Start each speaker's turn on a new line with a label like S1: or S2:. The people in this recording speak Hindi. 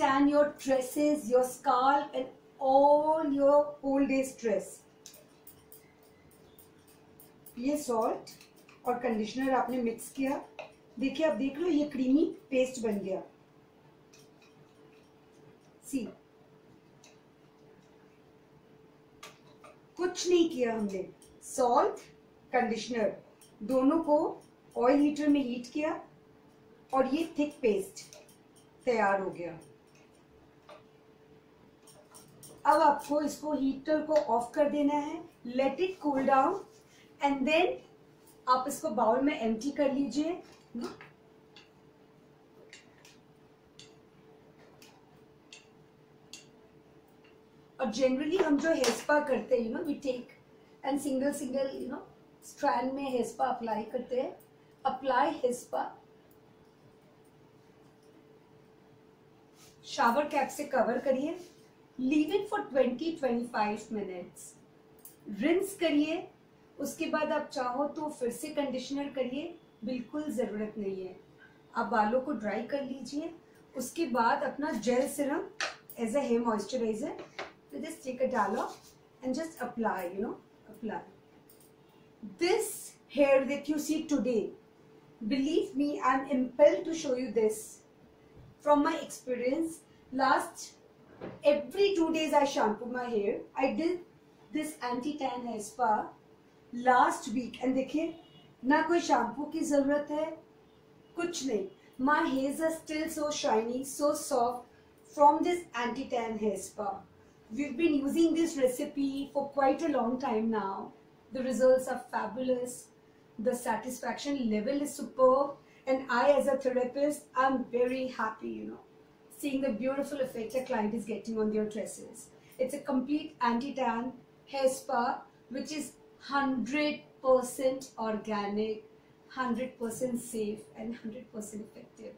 S1: anti-tan your tresses, your scalp and all your whole day stress. ये सॉल्ट और कंडीशनर आपने मिक्स किया। देखिए आप देख लो ये क्रीमी पेस्ट बन गया। सी कुछ नहीं किया हमने। सॉल्ट कंडीशनर दोनों को ऑयल हीटर में हीट किया और ये थिक पेस्ट तैयार हो गया। अब आपको इसको हीटर को ऑफ़ कर देना है let it cool down and then आप इसको बाउल में एम्प्टी कर लीजिए। और जनरली हम जो हेयर स्पा करते हैं you know we take and single single you know strand में हेयर स्पा अप्लाई करते हैं। Apply hair spa shower cap से कवर करिए। Leave it for twenty twenty five minutes rinse करिए, उसके बाद आप चाहो तो फिर से कंडीशनर करिए, बिल्कुल ज़रूरत नहीं है। आप बालों को ड्राई कर लीजिए, उसके बाद अपना gel serum as a hair moisturizer तो जस्ट टेक अ डालो and just apply you know apply this hair that you see today believe me I am able to show you this from my experience last every two days I shampoo my hair. I did this anti-tan hair spa last week and देखिए ना कोई शैम्पू की जरूरत है कुछ नहीं my hairs are still so shiny so soft from this anti-tan hair spa We've been using this recipe for quite a long time now. The results are fabulous. The satisfaction level is superb. And I, as a therapist, I'm very happy, you know, seeing the beautiful effect a client is getting on their tresses. It's a complete anti-tan hair spa, which is 100% organic, 100% safe, and 100% effective.